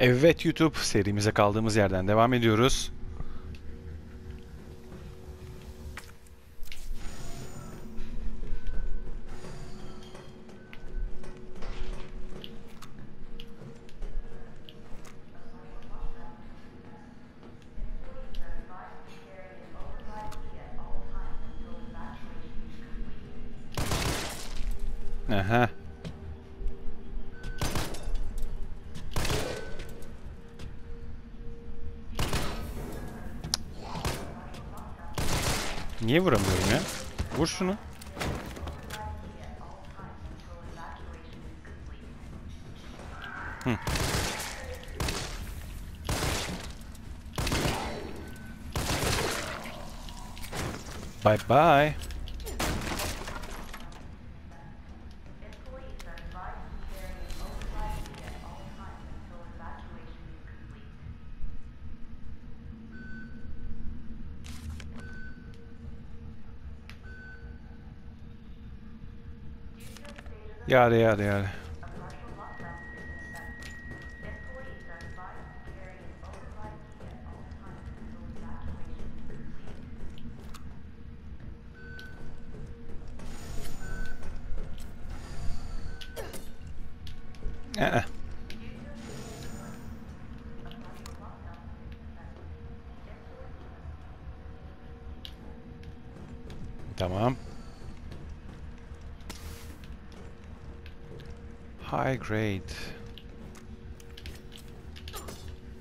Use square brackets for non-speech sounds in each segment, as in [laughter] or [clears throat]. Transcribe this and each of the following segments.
Evet YouTube serimize kaldığımız yerden devam ediyoruz. Yeah, det är det. Är. great.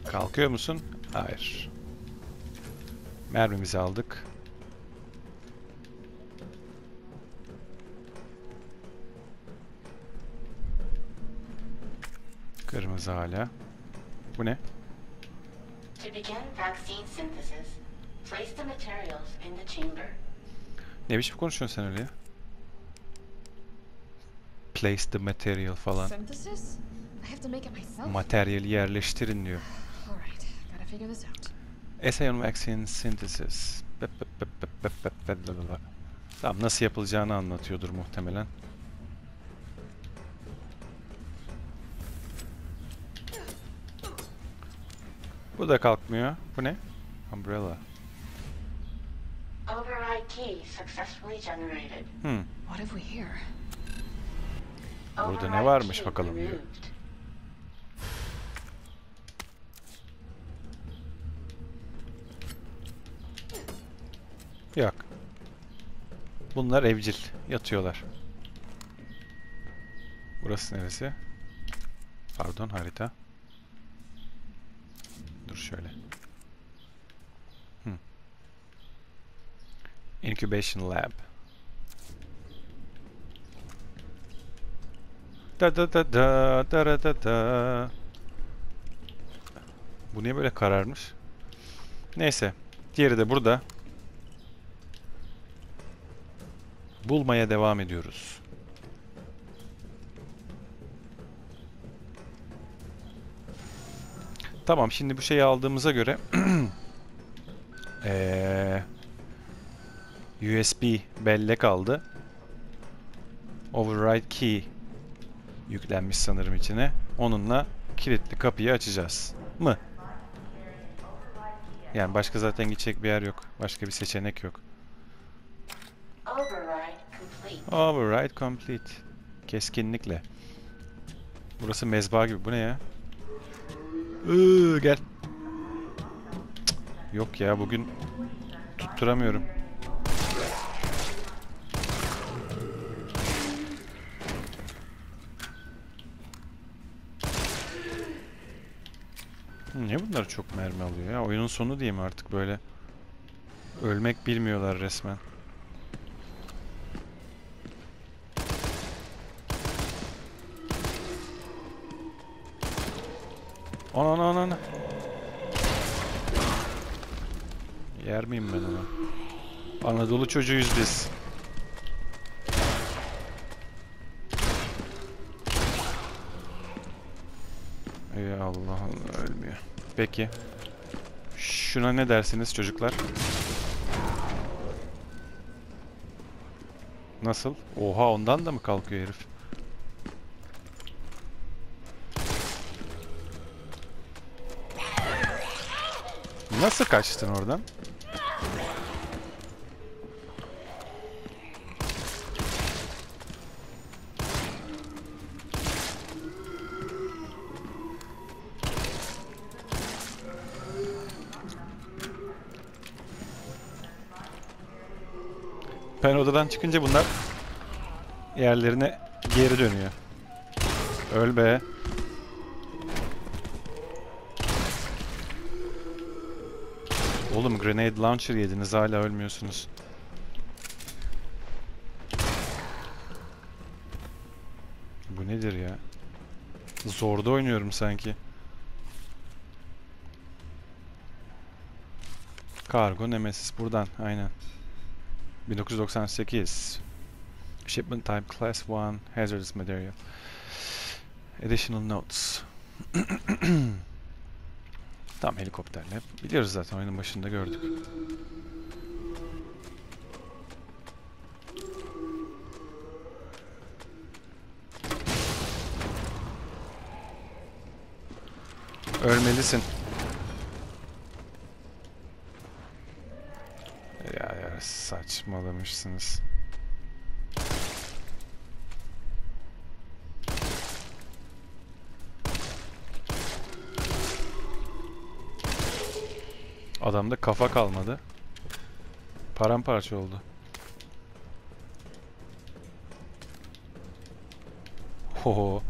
Kalkıyor musun? Hayır. Mermimizi aldık. Kırmızı hala. Bu ne? Ne biçim konuşuyorsun sen öyle? Place the material falan. Materyali yerleştirin diyor. Essay on vaccine synthesis. Tamam nasıl yapılacağını anlatıyordur muhtemelen. Bu da kalkmıyor. Bu ne? Umbrella. Override key successfully generated. Hmm. What have we here? Burada ne varmış bakalım diyor. Yok. Bunlar evcil. Yatıyorlar. Burası neresi? Pardon harita. Dur şöyle. Hmm. Incubation Lab. Da da da da da da da da. Bu niye böyle kararmış? Neyse. Diğeri de burada. Bulmaya devam ediyoruz. Tamam şimdi bu şeyi aldığımıza göre [clears throat] eee, USB bellek aldı. Override key yüklenmiş sanırım içine. Onunla kilitli kapıyı açacağız. Mı? Yani başka zaten gidecek bir yer yok. Başka bir seçenek yok. Override complete. Keskinlikle. Burası mezba gibi. Bu ne ya? Iıı, gel. Cık, Yok ya bugün tutturamıyorum. Niye bunlar çok mermi alıyor ya? Oyunun sonu diye mi artık böyle? Ölmek bilmiyorlar resmen. Ana ana ana. Yer miyim ben onu? Anadolu çocuğuyuz biz. Ey Allah Allah. Peki. Şuna ne dersiniz çocuklar? Nasıl? Oha ondan da mı kalkıyor herif? Nasıl kaçtın oradan? Odadan çıkınca bunlar yerlerine geri dönüyor. Öl be. Oğlum grenade launcher yediniz hala ölmüyorsunuz. Bu nedir ya? Zorda oynuyorum sanki. Kargo Nemesis buradan aynen. 1998 Shipment type class 1 hazardous material Additional notes [coughs] Tam helikopterle biliyoruz zaten oyunun başında gördük. Ölmelisin. Ya, ya saçmalamışsınız. Adamda kafa kalmadı. Paramparça oldu. Ho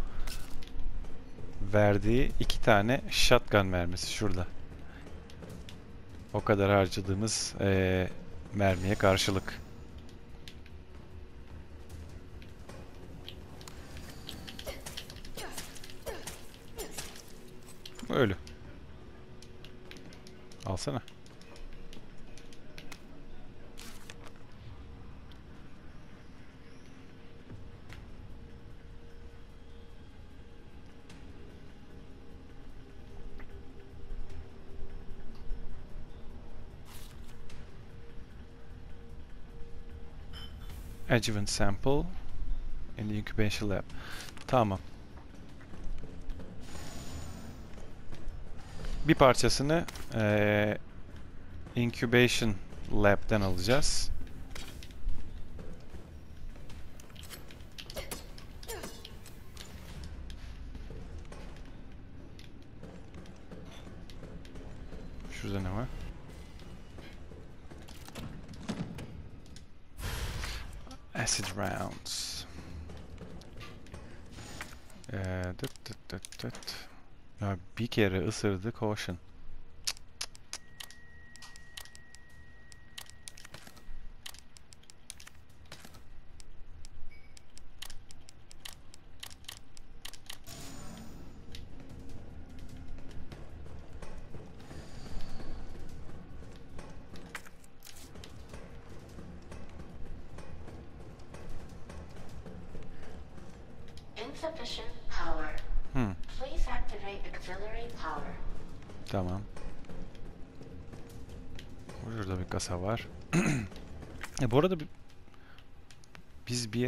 Verdiği iki tane shotgun mermisi şurada. O kadar harcadığımız eee, mermiye karşılık. Ölü. Alsana. Adjuvant sample in the incubation lab. Tamam. Bir parçasını eee incubation lab'den alacağız. Şurada ne var? Acid rounds. Ee, dıt dıt dıt dıt. Bir kere ısırdı caution.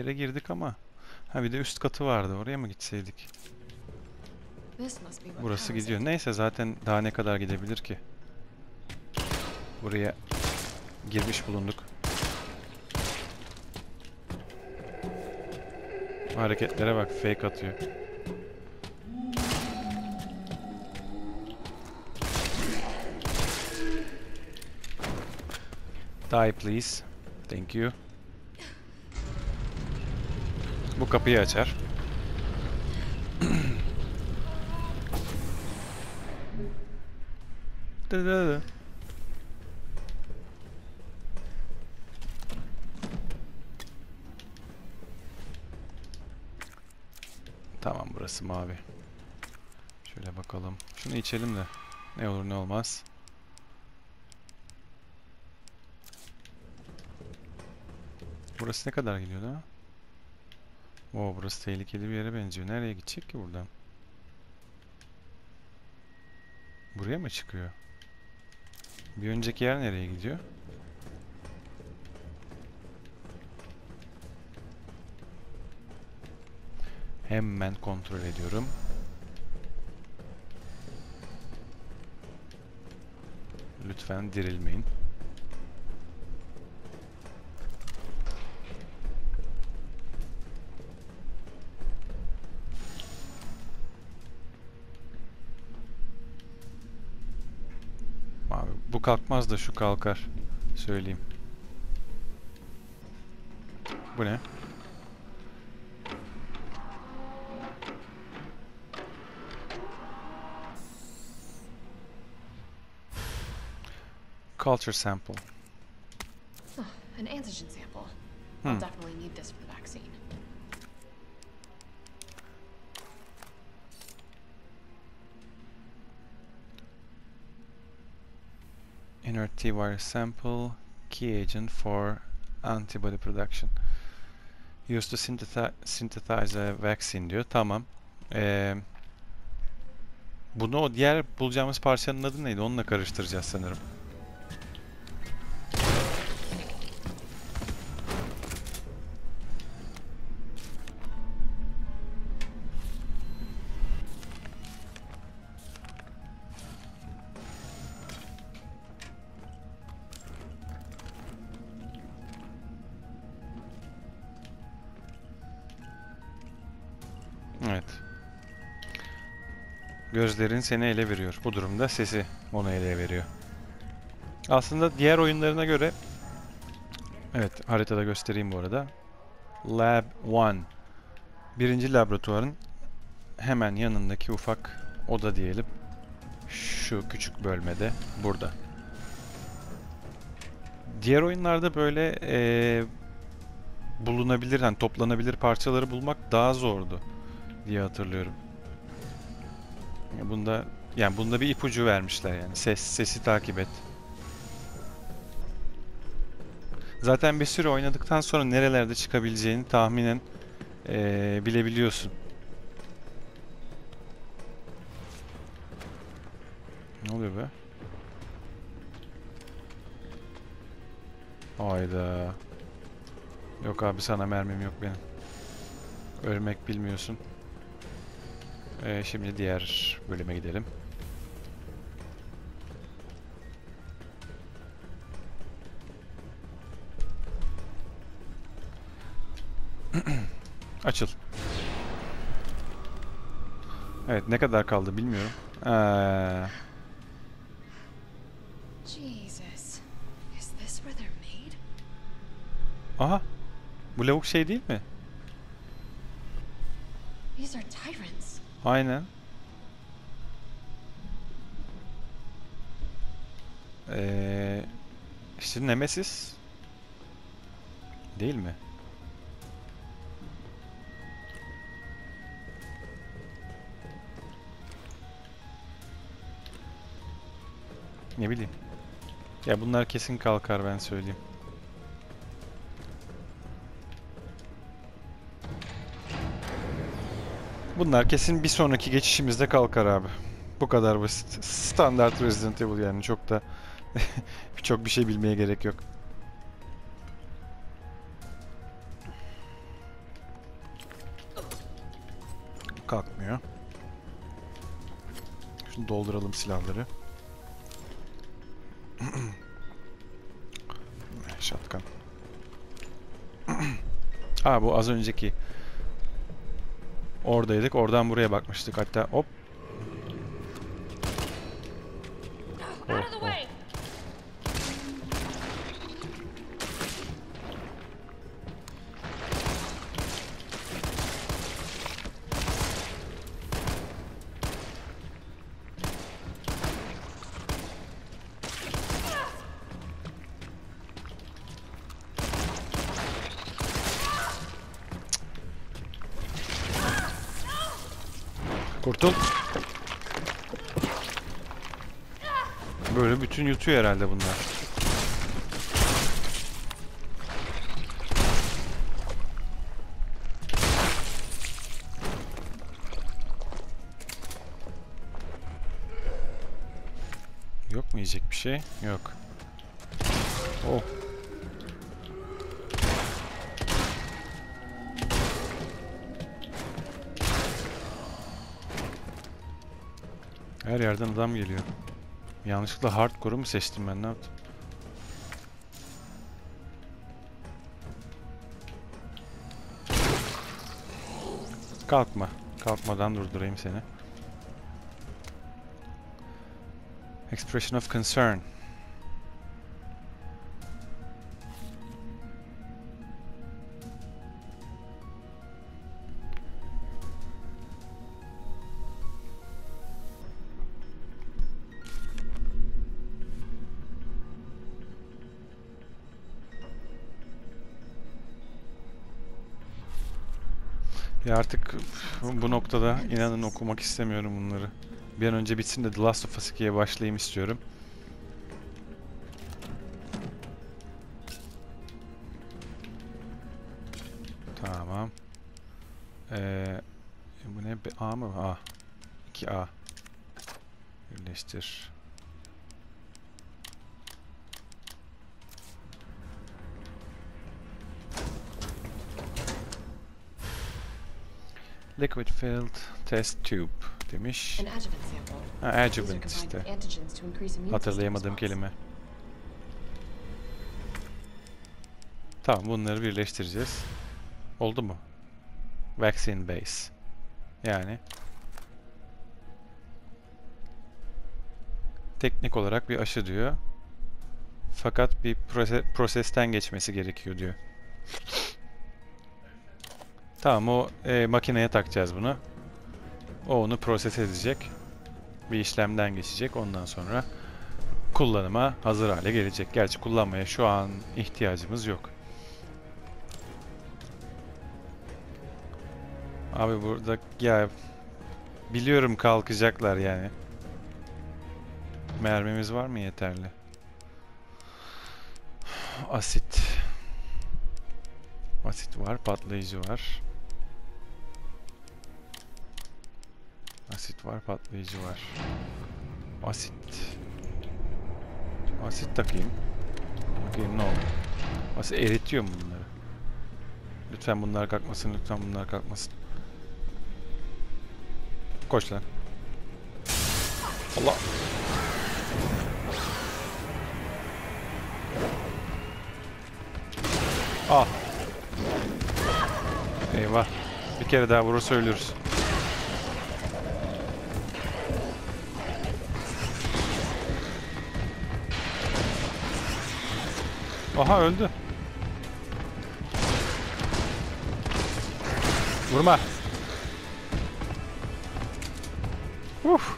Yere girdik ama ha bir de üst katı vardı. Oraya mı gitseydik? Burası gidiyor. Neyse zaten daha ne kadar gidebilir ki? Buraya girmiş bulunduk. Hareketlere bak fake atıyor. Die please. Thank you. Bu kapıyı açar. Dı dı dı. Tamam burası mavi. Şöyle bakalım. Şunu içelim de ne olur ne olmaz. Burası ne kadar gidiyor da? Oo burası tehlikeli bir yere benziyor. Nereye gidecek ki buradan? Buraya mı çıkıyor? Bir önceki yer nereye gidiyor? Hemen kontrol ediyorum. lütfen dirilmeyin. Bu kalkmaz da şu kalkar. Söyleyeyim. Bu ne? Culture sample. An antigen sample. I'll Hmm. definitely need this for the vaccine. Inert T-virus sample, key agent for antibody production. Used to synthesi- synthesize a vaccine diyor. Tamam. Ee, bunu o diğer bulacağımız parçanın adı neydi? Onunla karıştıracağız sanırım. Gözlerin seni ele veriyor. Bu durumda sesi onu ele veriyor. Aslında diğer oyunlarına göre Evet, haritada göstereyim bu arada. Lab 1 Birinci laboratuvarın hemen yanındaki ufak oda diyelim. Şu küçük bölmede burada. Diğer oyunlarda böyle eee, bulunabilir, hani toplanabilir parçaları bulmak daha zordu diye hatırlıyorum. Ya Bunda yani bunda bir ipucu vermişler yani. Ses sesi takip et. Zaten bir süre oynadıktan sonra nerelerde çıkabileceğini tahminen eee, bilebiliyorsun. Ne oluyor be? Hayda. Yok abi sana mermim yok benim. Ölmek bilmiyorsun. Ee, şimdi diğer bölüme gidelim. [clears throat] Açıl. Evet ne kadar kaldı bilmiyorum. Ee, aha. Bu lavuk şey değil mi? These are tyrants. Aynen. Ee, işte Nemesis. Değil mi? Ne bileyim. Ya bunlar kesin kalkar ben söyleyeyim. Bunlar kesin bir sonraki geçişimizde kalkar abi. Bu kadar basit. Standart Resident Evil yani çok da [laughs] çok bir şey bilmeye gerek yok. Kalkmıyor. Şunu dolduralım silahları. [clears throat] Shotgun. [clears throat] Ha bu az önceki Oradaydık. Oradan buraya bakmıştık. Hatta hop. Kurtul. Böyle bütün yutuyor herhalde bunlar. Yok mu yiyecek bir şey? Yok. Yerden adam geliyor. Yanlışlıkla hardcore'u mu seçtim ben ne yaptım? Kalkma. Kalkmadan durdurayım seni. Expression of concern. Ya artık bu noktada inanın okumak istemiyorum bunları. Bir an önce bitsin de The Last of Us 2'ye başlayayım istiyorum. Tamam. Ee, bu ne? A mı? A. 2A. Birleştir. Liquid filled test tube demiş. Ha, adjuvant işte. Hatırlayamadığım kelime. Tamam bunları birleştireceğiz. Oldu mu? Vaccine base. Yani teknik olarak bir aşı diyor. Fakat bir prose- prosesten geçmesi gerekiyor diyor. Tamam o e, makineye takacağız bunu. O onu proses edecek. Bir işlemden geçecek. Ondan sonra kullanıma hazır hale gelecek. Gerçi kullanmaya şu an ihtiyacımız yok. Abi burada ya biliyorum kalkacaklar yani. Mermimiz var mı yeterli? Asit. Asit var, patlayıcı var. Asit var, patlayıcı var. Asit. Asit takayım. Bakayım ne oldu. Asit eritiyor mu bunları? Lütfen bunlar kalkmasın, lütfen bunlar kalkmasın. Koş lan. Allah. Ah. Eyvah. Bir kere daha vurursa ölürüz. Aha öldü. Vurma. Uf.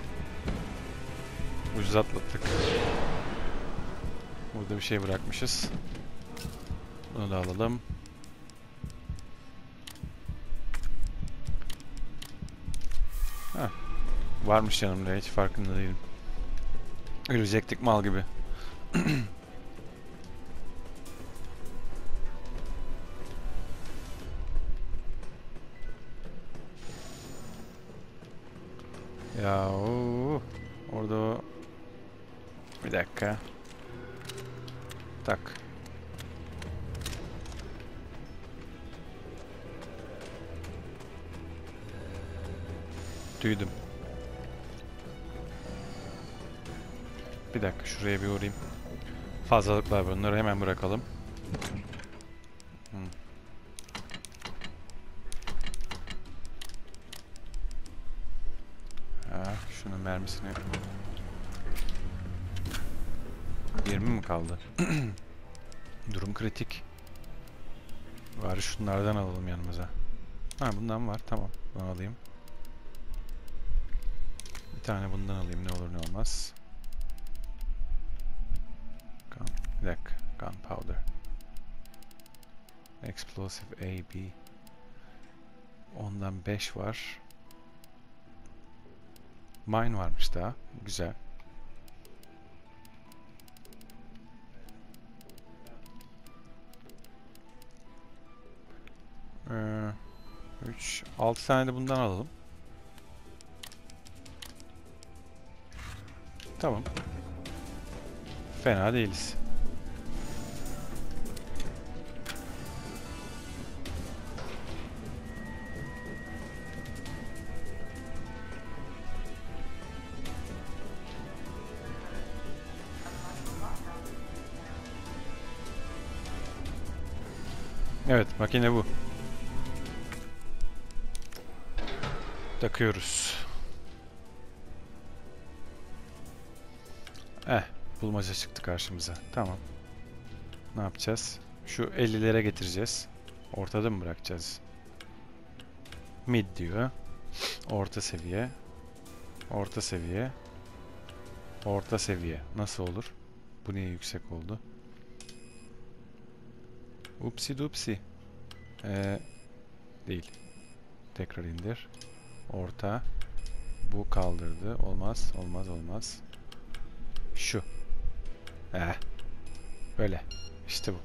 Ucuz atlattık. Burada bir şey bırakmışız. Bunu da alalım. Heh. Varmış yanımda hiç farkında değilim. Ölecektik mal gibi. [clears throat] Ya oo. orada o... Bir dakika. Tak. Duydum. Bir dakika şuraya bir uğrayayım. Fazlalıklar bunları hemen bırakalım. Mermisini... 20 mi kaldı? [clears throat] Durum kritik. Bari şunlardan alalım yanımıza. Ha bundan var tamam. Bunu alayım. Bir tane bundan alayım ne olur ne olmaz. Gun, bir dakika. Gunpowder. Explosive A, B. Ondan 5 var. Mine varmış daha. Güzel. Ee, 3, 6 tane de bundan alalım. Tamam. Fena değiliz. Evet makine bu. Takıyoruz. Eh bulmaca çıktı karşımıza. Tamam. Ne yapacağız? Şu 50'lere getireceğiz. Ortada mı bırakacağız? Mid diyor. Orta seviye. Orta seviye. Orta seviye. Nasıl olur? Bu niye yüksek oldu? Upsi dupsi. Ee, değil. Tekrar indir. Orta. Bu kaldırdı. Olmaz. Olmaz. Olmaz. Şu. Eh. Böyle. İşte bu.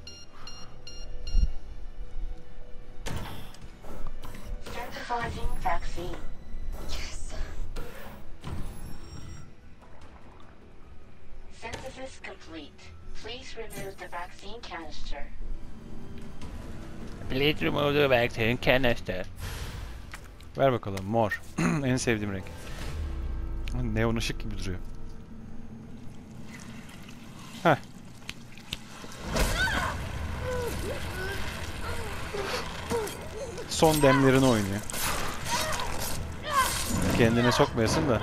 Please remove the vaccine canister. Please remove the vaccine canister. Ver bakalım mor. [clears throat] en sevdiğim renk. Neon ışık gibi duruyor. Heh. Son demlerini oynuyor. Kendine sokmayasın da.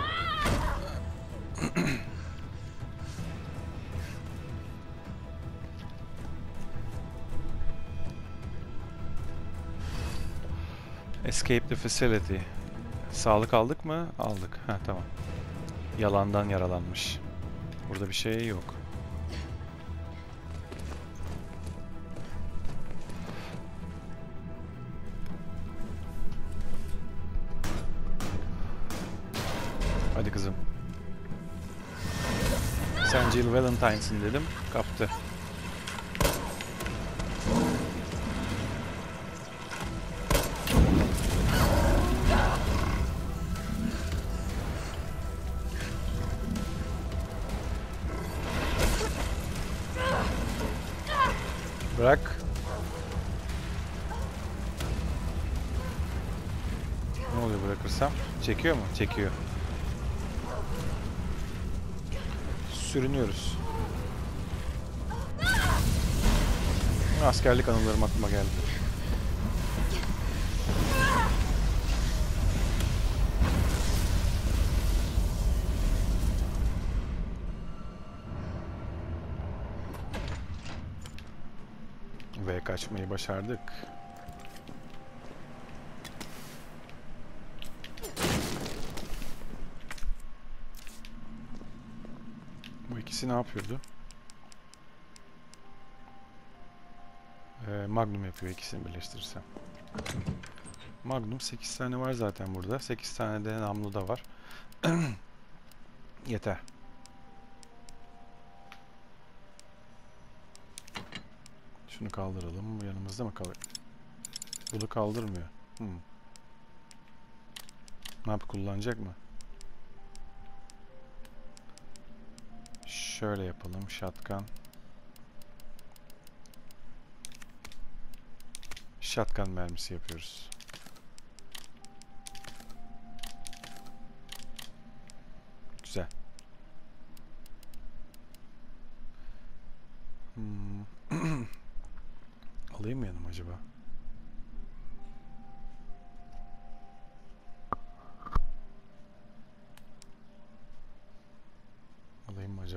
Escape the facility. Sağlık aldık mı? Aldık. Ha tamam. Yalandan yaralanmış. Burada bir şey yok. Hadi kızım. Sen Jill Valentine'sin dedim. Kaptı. Çekiyor mu? Çekiyor. Sürünüyoruz. Askerlik anılarım aklıma geldi. Ve kaçmayı başardık. Ne yapıyordu? Ee, Magnum yapıyor ikisini birleştirirsem. Magnum 8 tane var zaten burada. 8 tane de namlu da var. [clears throat] Yeter. Şunu kaldıralım. Bu yanımızda mı kalıyor? Bunu kaldırmıyor. Hmm. Ne yap kullanacak mı? Şöyle yapalım. Shotgun. Shotgun mermisi yapıyoruz. Güzel. Hmm. [clears throat] Alayım mı yanıma acaba?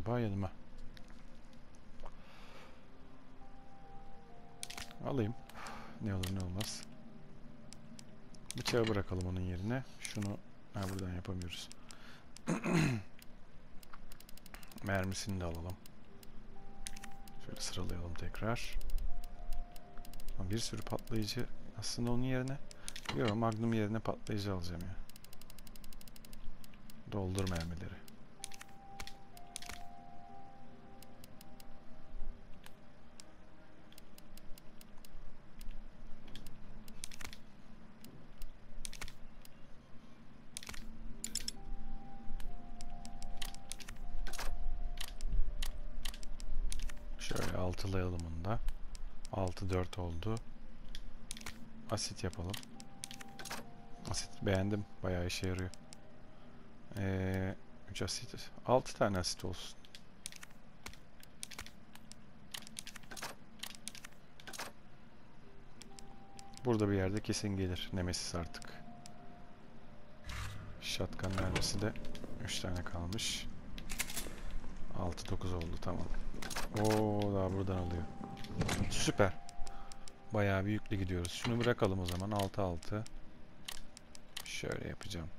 Acaba yanıma? Alayım. Ne olur ne olmaz. Bıçağı bırakalım onun yerine. Şunu ha, buradan yapamıyoruz. [clears throat] Mermisini de alalım. Şöyle sıralayalım tekrar. Bir sürü patlayıcı aslında onun yerine yok Magnum yerine patlayıcı alacağım ya. Doldur mermileri. 4 oldu. Asit yapalım. Asit beğendim. Bayağı işe yarıyor. Ee, 3 asit. 6 tane asit olsun. Burada bir yerde kesin gelir Nemesis artık. Shotgun mermisi de 3 tane kalmış. 6-9 oldu tamam. Oo daha buradan alıyor. Süper. Bayağı bir gidiyoruz. Şunu bırakalım o zaman 6-6. Şöyle yapacağım.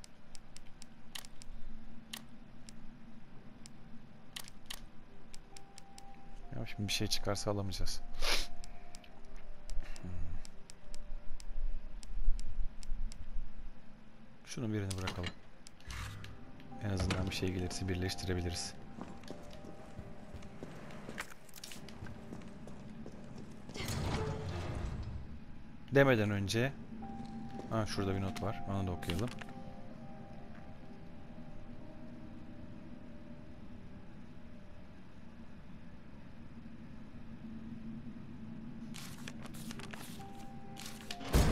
Ya şimdi bir şey çıkarsa alamayacağız. Hmm. Şunu birini bırakalım. En azından bir şey gelirse birleştirebiliriz. Demeden önce Ha şurada bir not var. Onu da okuyalım.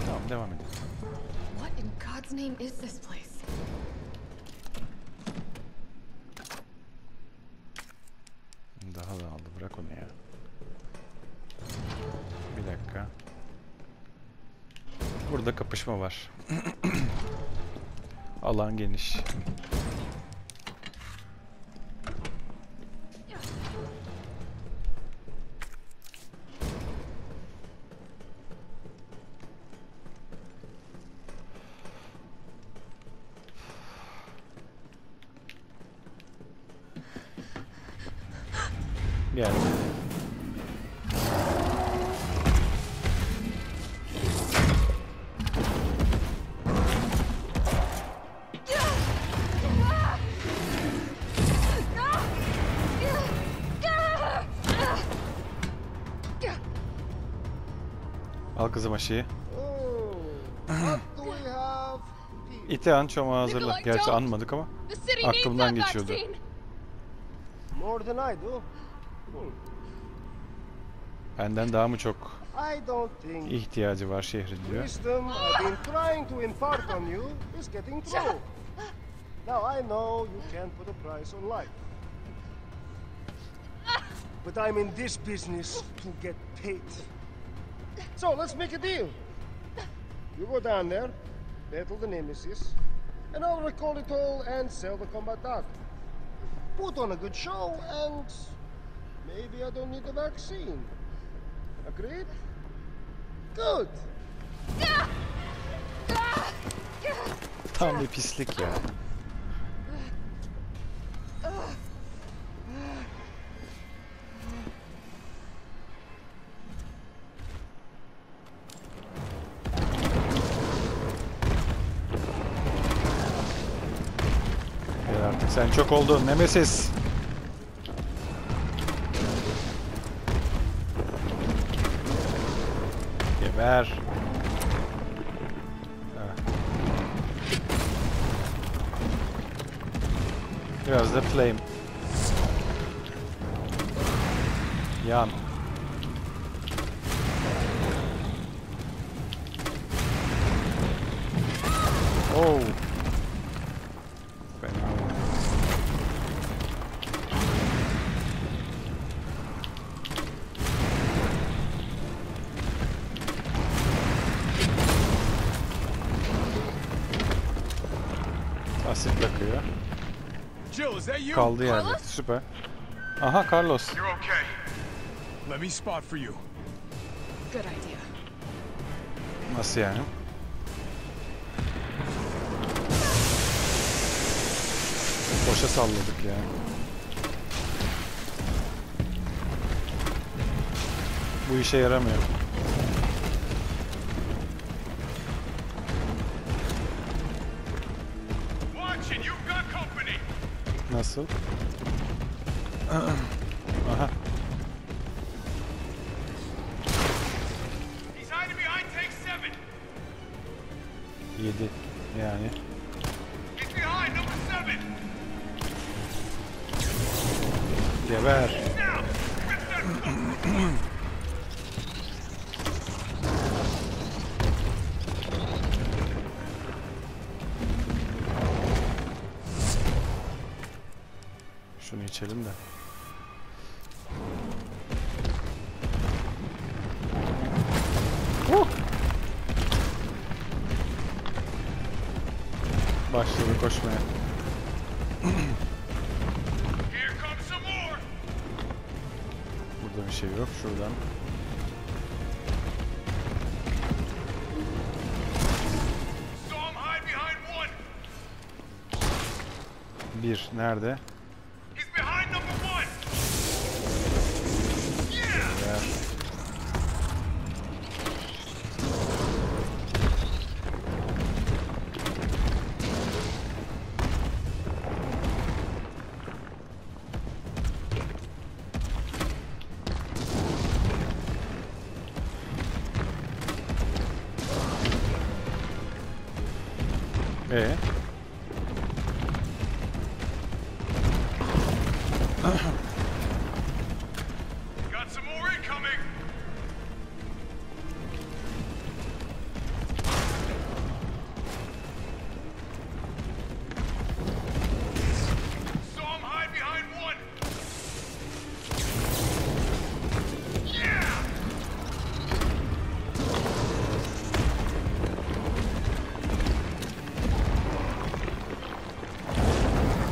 Tamam devam edelim. What in God's name is this place? Daha da aldı. Bırak onu ya. Bir dakika. Kapışma var. [clears throat] Alan geniş. Al kızım aşıyı. Here? İti an çomağı hazırla. Gerçi anmadık ama. Aklımdan geçiyordu. vaccine. More than I do. Hmm. Benden daha mı çok ihtiyacı var şehrin diyor. Now I know you can't put a price on life. But I'm in this business to get paid. So let's make a deal. You go down there, battle the Nemesis, and I'll recall it all and sell the combat dog. Put on a good show, and maybe I don't need the vaccine. Agreed? Good. Tam bir pislik ya. Ah. Gel artık sen çok oldun Nemesis. Geber. Biraz da flame. Yan. Oh. Kaldı. Carlos? Süper. Aha Carlos. You're okay. Let me spot for you. Good idea. Nasıl yani? Boşa salladık ya. Bu işe yaramıyor. Nasıl? Koşmaya. Burada bir şey yok. Şuradan. Bir. Nerede?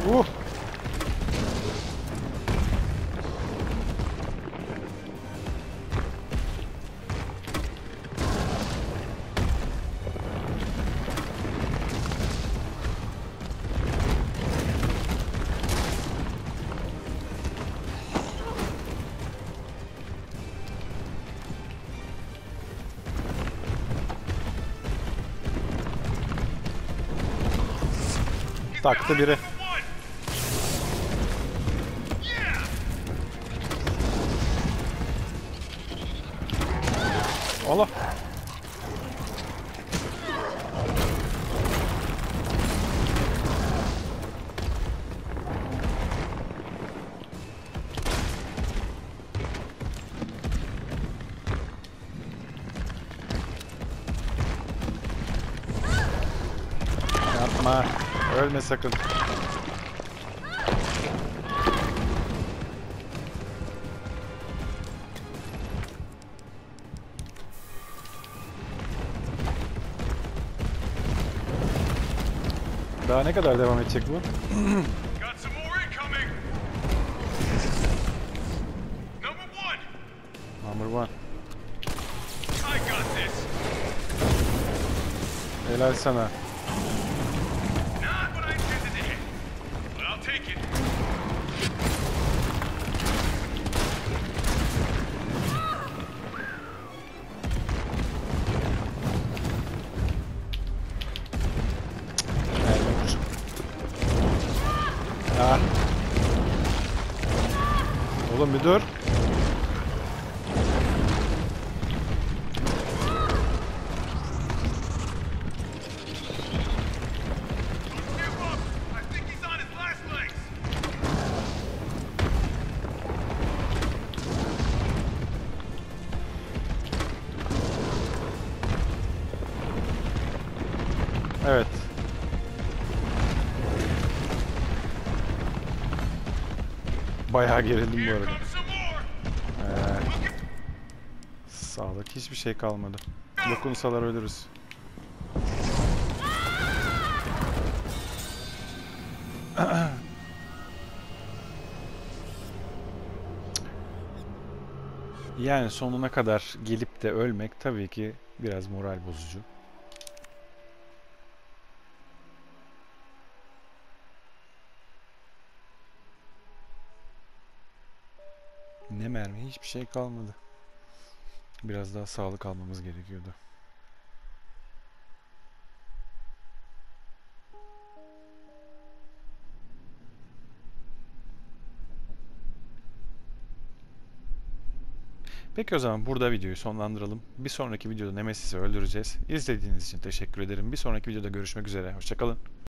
О! Так, ты бери. Sakın. Daha ne kadar devam edecek bu? Number one. Helal sana. Evet. Bayağı gerildim bu arada. Ee, sağlık hiçbir şey kalmadı. Dokunsalar ölürüz. [clears throat] Yani sonuna kadar gelip de ölmek tabii ki biraz moral bozucu. Ne mermi hiçbir şey kalmadı. Biraz daha sağlık almamız gerekiyordu. Peki o zaman burada videoyu sonlandıralım. Bir sonraki videoda Nemesis'i öldüreceğiz. İzlediğiniz için teşekkür ederim. Bir sonraki videoda görüşmek üzere. Hoşçakalın.